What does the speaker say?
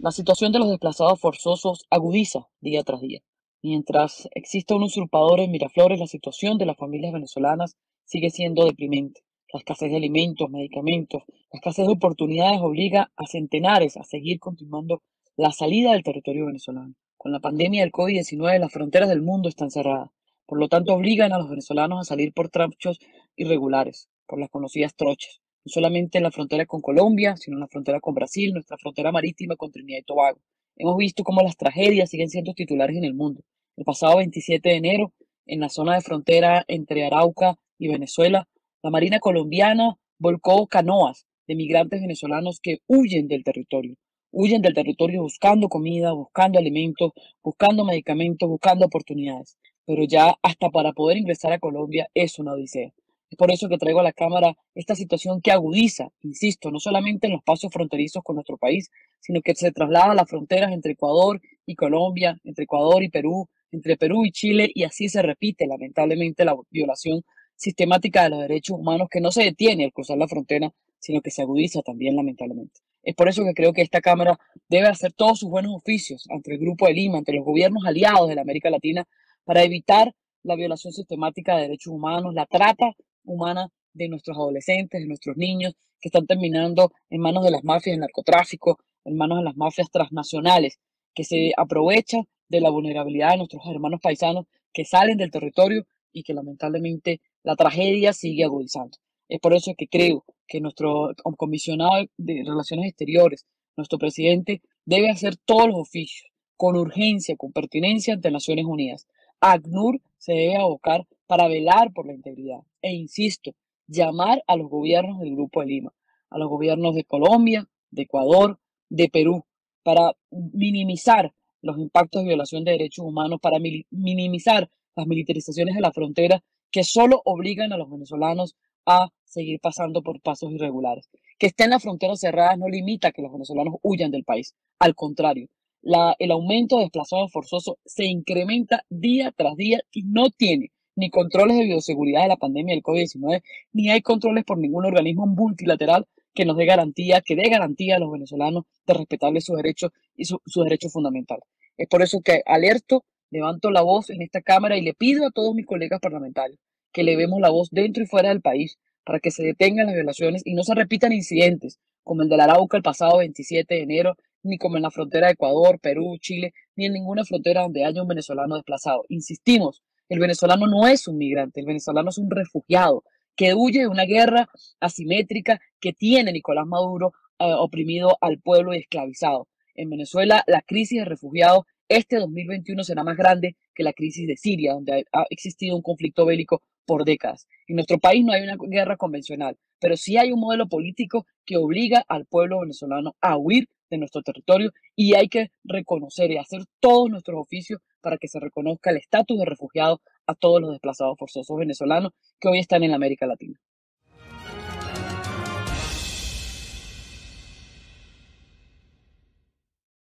La situación de los desplazados forzosos agudiza día tras día. Mientras exista un usurpador en Miraflores, la situación de las familias venezolanas sigue siendo deprimente. La escasez de alimentos, medicamentos, la escasez de oportunidades obliga a centenares a seguir continuando la salida del territorio venezolano. Con la pandemia del COVID-19, las fronteras del mundo están cerradas. Por lo tanto, obligan a los venezolanos a salir por trapos irregulares, por las conocidas trochas no solamente en la frontera con Colombia, sino en la frontera con Brasil, nuestra frontera marítima con Trinidad y Tobago. Hemos visto cómo las tragedias siguen siendo titulares en el mundo. El pasado 27 de enero, en la zona de frontera entre Arauca y Venezuela, la Marina colombiana volcó canoas de migrantes venezolanos que huyen del territorio. Huyen del territorio buscando comida, buscando alimentos, buscando medicamentos, buscando oportunidades. Pero ya hasta para poder ingresar a Colombia es una odisea. Es por eso que traigo a la Cámara esta situación que agudiza, insisto, no solamente en los pasos fronterizos con nuestro país, sino que se traslada a las fronteras entre Ecuador y Colombia, entre Ecuador y Perú, entre Perú y Chile, y así se repite lamentablemente la violación sistemática de los derechos humanos que no se detiene al cruzar la frontera, sino que se agudiza también lamentablemente. Es por eso que creo que esta Cámara debe hacer todos sus buenos oficios ante el Grupo de Lima, ante los gobiernos aliados de la América Latina, para evitar la violación sistemática de derechos humanos, la trata humana de nuestros adolescentes, de nuestros niños, que están terminando en manos de las mafias del narcotráfico, en manos de las mafias transnacionales, que se aprovechan de la vulnerabilidad de nuestros hermanos paisanos que salen del territorio y que lamentablemente la tragedia sigue agudizando. Es por eso que creo que nuestro comisionado de Relaciones Exteriores, nuestro presidente, debe hacer todos los oficios con urgencia, con pertinencia ante Naciones Unidas. ACNUR se debe abocar para velar por la integridad. E insisto, llamar a los gobiernos del Grupo de Lima, a los gobiernos de Colombia, de Ecuador, de Perú, para minimizar los impactos de violación de derechos humanos, para minimizar las militarizaciones de la frontera que solo obligan a los venezolanos a seguir pasando por pasos irregulares. Que estén las fronteras cerradas no limita que los venezolanos huyan del país. Al contrario, el aumento de desplazados forzosos se incrementa día tras día y no tiene ni controles de bioseguridad de la pandemia del COVID-19, ni hay controles por ningún organismo multilateral que nos dé garantía, que dé garantía a los venezolanos de respetarles sus derechos y sus derechos fundamentales. Es por eso que alerto, levanto la voz en esta Cámara y le pido a todos mis colegas parlamentarios que le vemos la voz dentro y fuera del país para que se detengan las violaciones y no se repitan incidentes como el de la Arauca el pasado 27 de enero, ni como en la frontera de Ecuador, Perú, Chile, ni en ninguna frontera donde haya un venezolano desplazado. Insistimos, el venezolano no es un migrante, el venezolano es un refugiado que huye de una guerra asimétrica que tiene Nicolás Maduro eh, oprimido al pueblo y esclavizado. En Venezuela, la crisis de refugiados este 2021 será más grande que la crisis de Siria, donde ha existido un conflicto bélico por décadas. En nuestro país no hay una guerra convencional, pero sí hay un modelo político que obliga al pueblo venezolano a huir de nuestro territorio y hay que reconocer y hacer todos nuestros oficios para que se reconozca el estatus de refugiado a todos los desplazados forzosos venezolanos que hoy están en América Latina.